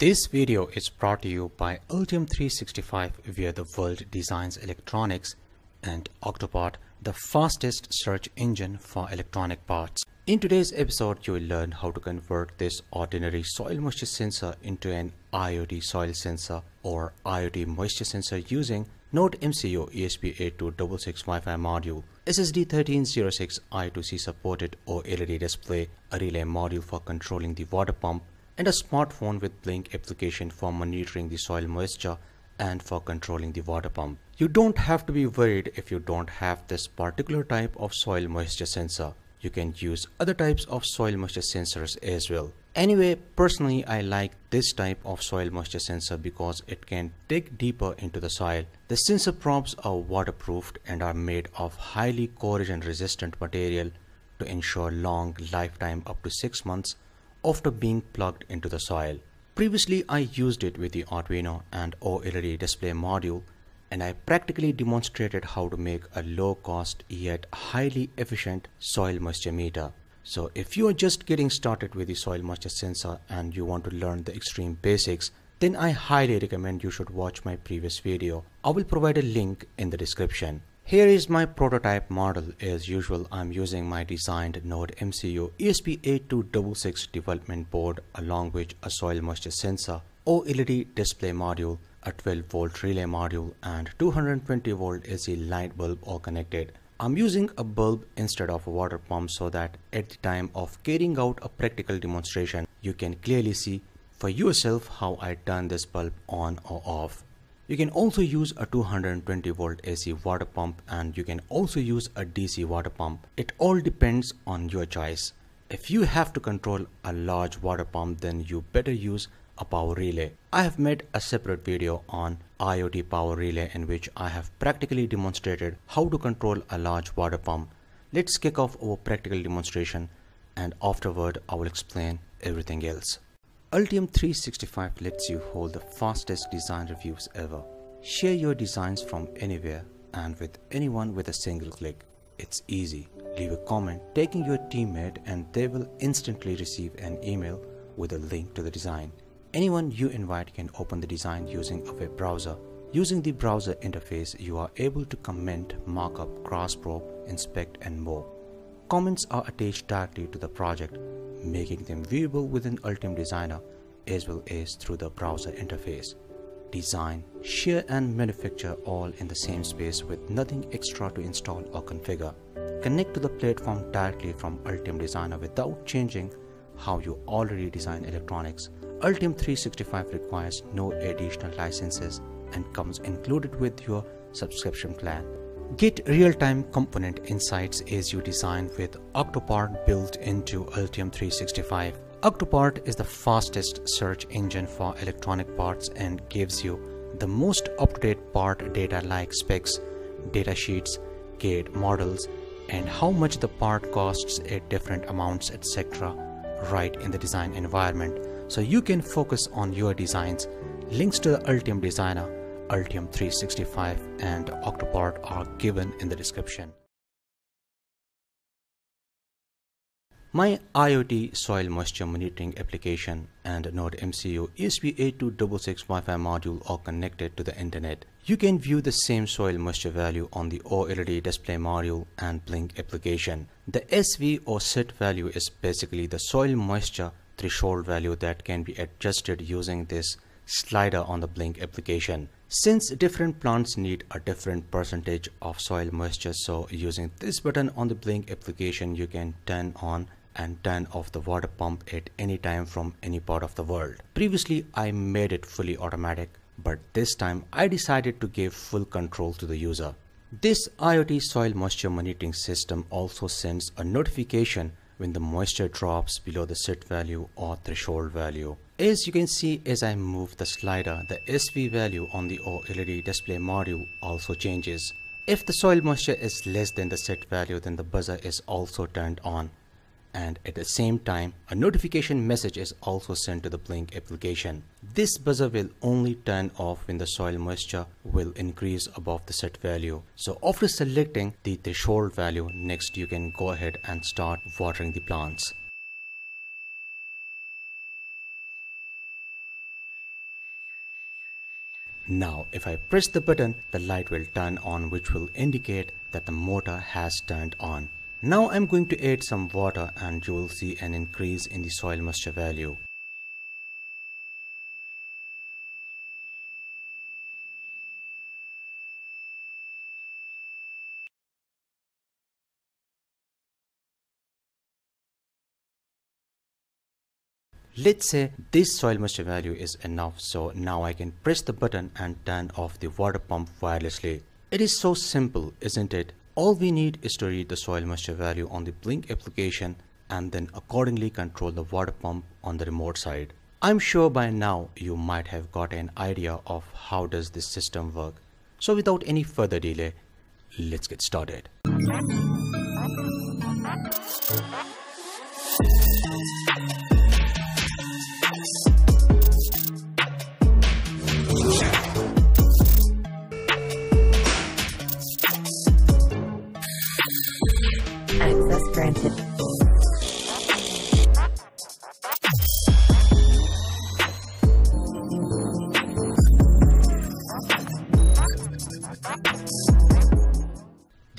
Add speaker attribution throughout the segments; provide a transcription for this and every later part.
Speaker 1: This video is brought to you by Altium 365 where the world designs electronics and Octopart, the fastest search engine for electronic parts. In today's episode, you will learn how to convert this ordinary soil moisture sensor into an IoT soil sensor or IoT moisture sensor using Node MCU ESP8266 Wi-Fi module, SSD 1306 I2C supported OLED display, a relay module for controlling the water pump, and a smartphone with Blynk application for monitoring the soil moisture and for controlling the water pump. You don't have to be worried if you don't have this particular type of soil moisture sensor. You can use other types of soil moisture sensors as well. Anyway, personally I like this type of soil moisture sensor because it can dig deeper into the soil. The sensor probes are waterproofed and are made of highly corrosion resistant material to ensure long lifetime up to 6 months after being plugged into the soil. Previously I used it with the Arduino and OLED display module and I practically demonstrated how to make a low cost yet highly efficient soil moisture meter. So if you are just getting started with the soil moisture sensor and you want to learn the extreme basics, then I highly recommend you should watch my previous video. I will provide a link in the description. Here is my prototype model. As usual, I'm using my designed Node MCU ESP8266 development board along with a soil moisture sensor, OLED display module, a 12 volt relay module and 220 volt AC light bulb all connected. I'm using a bulb instead of a water pump so that at the time of carrying out a practical demonstration, you can clearly see for yourself how I turn this bulb on or off. You can also use a 220 volt AC water pump and you can also use a DC water pump. It all depends on your choice. If you have to control a large water pump then you better use a power relay. I have made a separate video on IoT power relay in which I have practically demonstrated how to control a large water pump. Let's kick off our practical demonstration and afterward I will explain everything else. Altium 365 lets you hold the fastest design reviews ever. Share your designs from anywhere and with anyone with a single click. It's easy. Leave a comment taking your teammate and they will instantly receive an email with a link to the design. Anyone you invite can open the design using a web browser. Using the browser interface, you are able to comment, markup, cross-probe, inspect and more. Comments are attached directly to the project making them viewable within Altium Designer as well as through the browser interface. Design, share and manufacture all in the same space with nothing extra to install or configure. Connect to the platform directly from Altium Designer without changing how you already design electronics. Altium 365 requires no additional licenses and comes included with your subscription plan. Get real-time component insights as you design with Octopart built into Altium 365. Octopart is the fastest search engine for electronic parts and gives you the most up-to-date part data like specs, data sheets, CAD models, and how much the part costs at different amounts, etc. right in the design environment. So you can focus on your designs. Links to the Altium Designer Altium 365 and Octopart are given in the description. My IoT soil moisture monitoring application and Node MCU ESP8266 Wi-Fi module are connected to the internet. You can view the same soil moisture value on the OLED display module and Blynk application. The SV or set value is basically the soil moisture threshold value that can be adjusted using this slider on the Blynk application. Since different plants need a different percentage of soil moisture so using this button on the Blynk application you can turn on and turn off the water pump at any time from any part of the world. Previously I made it fully automatic but this time I decided to give full control to the user. This IoT soil moisture monitoring system also sends a notification when the moisture drops below the set value or threshold value. As you can see as I move the slider, the SV value on the OLED display module also changes. If the soil moisture is less than the set value then the buzzer is also turned on and at the same time a notification message is also sent to the Blynk application. This buzzer will only turn off when the soil moisture will increase above the set value. So after selecting the threshold value next you can go ahead and start watering the plants. Now if I press the button, the light will turn on which will indicate that the motor has turned on. Now I'm going to add some water and you will see an increase in the soil moisture value. Let's say this soil moisture value is enough so now I can press the button and turn off the water pump wirelessly. It is so simple isn't it? All we need is to read the soil moisture value on the Blynk application and then accordingly control the water pump on the remote side. I'm sure by now you might have got an idea of how does this system work. So without any further delay, let's get started.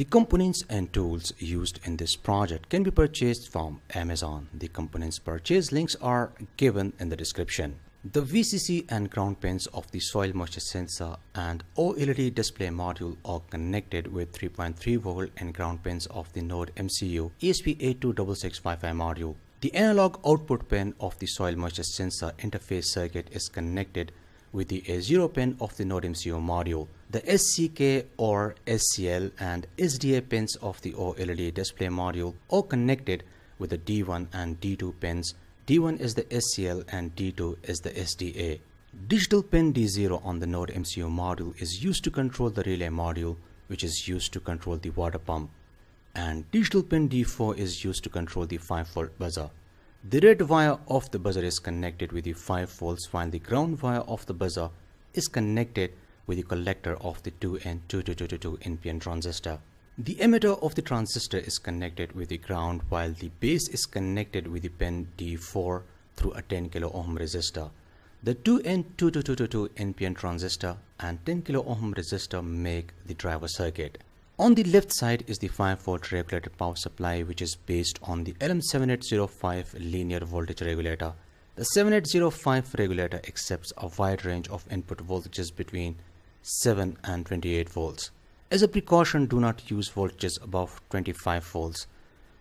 Speaker 1: The components and tools used in this project can be purchased from Amazon. The components purchase links are given in the description. The VCC and ground pins of the soil moisture sensor and OLED display module are connected with 3.3 volt and ground pins of the Node MCU ESP826655 module. The analog output pin of the soil moisture sensor interface circuit is connected with the A0 pin of the Node MCU module. The SCK or SCL and SDA pins of the OLED display module are connected with the D1 and D2 pins D1 is the SCL and D2 is the SDA. Digital pin D0 on the Node MCU module is used to control the relay module which is used to control the water pump and digital pin D4 is used to control the 5 volt buzzer. The red wire of the buzzer is connected with the 5 volts while the ground wire of the buzzer is connected with the collector of the 2N2222 NPN transistor. The emitter of the transistor is connected with the ground while the base is connected with the pin D4 through a 10 kilo ohm resistor. The 2N2222 NPN transistor and 10 kilo ohm resistor make the driver circuit. On the left side is the 5 volt regulated power supply which is based on the LM7805 linear voltage regulator. The 7805 regulator accepts a wide range of input voltages between 7 and 28 volts. As a precaution, do not use voltages above 25 volts.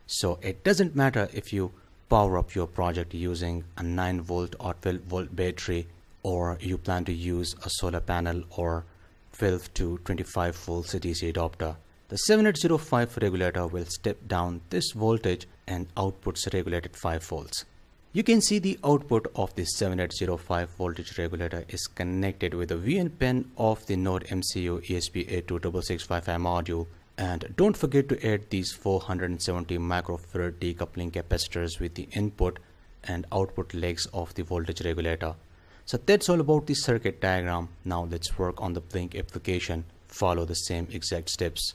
Speaker 1: So it doesn't matter if you power up your project using a 9 volt or 12 volt battery or you plan to use a solar panel or 12 to 25 volts DC adapter. The 7805 regulator will step down this voltage and outputs regulated 5 volts. You can see the output of the 7805 voltage regulator is connected with the VN pin of the Node MCU ESP826655 module and don't forget to add these 470 microfarad decoupling capacitors with the input and output legs of the voltage regulator. So that's all about the circuit diagram. Now let's work on the Blynk application. Follow the same exact steps.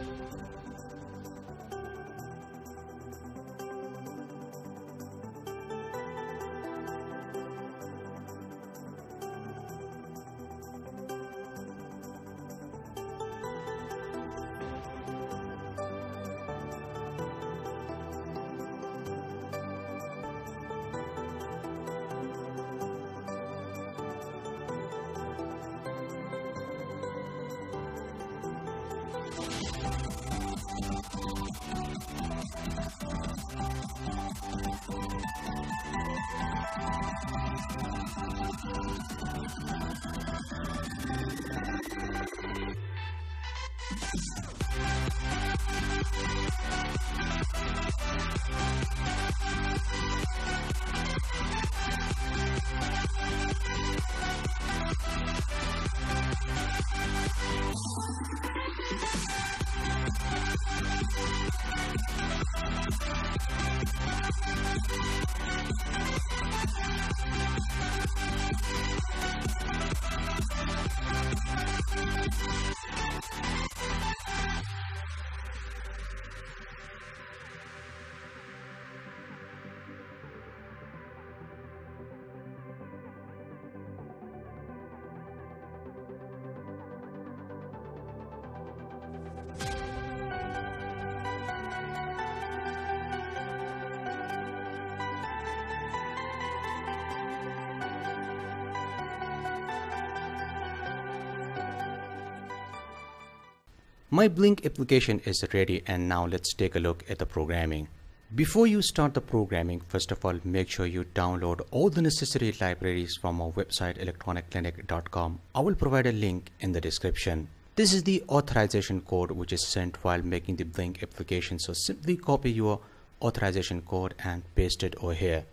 Speaker 1: My Blynk application is ready and now let's take a look at the programming. Before you start the programming, first of all, make sure you download all the necessary libraries from our website electroniclinic.com. I will provide a link in the description. This is the authorization code which is sent while making the Blynk application. So simply copy your authorization code and paste it over here.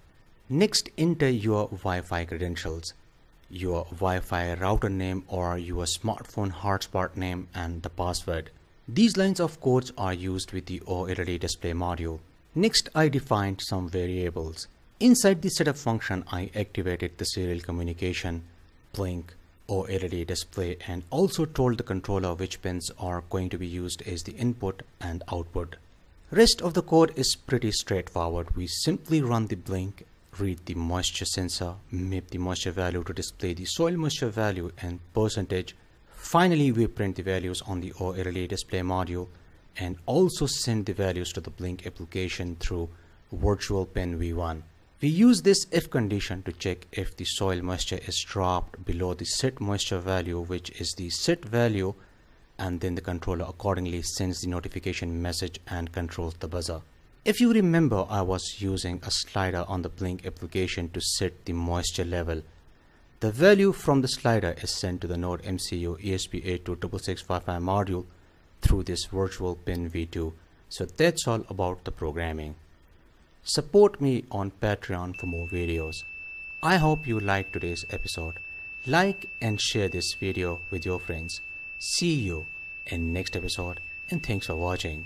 Speaker 1: Next, enter your Wi-Fi credentials, your Wi-Fi router name or your smartphone hotspot name and the password. These lines of codes are used with the OLED display module. Next, I defined some variables. Inside the setup function, I activated the serial communication, Blynk, OLED display and also told the controller which pins are going to be used as the input and output. Rest of the code is pretty straightforward. We simply run the Blynk, read the moisture sensor, map the moisture value to display the soil moisture value and percentage. Finally, we print the values on the OLED display module and also send the values to the Blynk application through virtual pin v1. We use this if condition to check if the soil moisture is dropped below the set moisture value which is the set value and then the controller accordingly sends the notification message and controls the buzzer. If you remember I was using a slider on the Blynk application to set the moisture level. The value from the slider is sent to the Node MCU ESP826655 module through this virtual pin v2 so that's all about the programming. Support me on patreon for more videos. I hope you liked today's episode. Like and share this video with your friends. See you in next episode and thanks for watching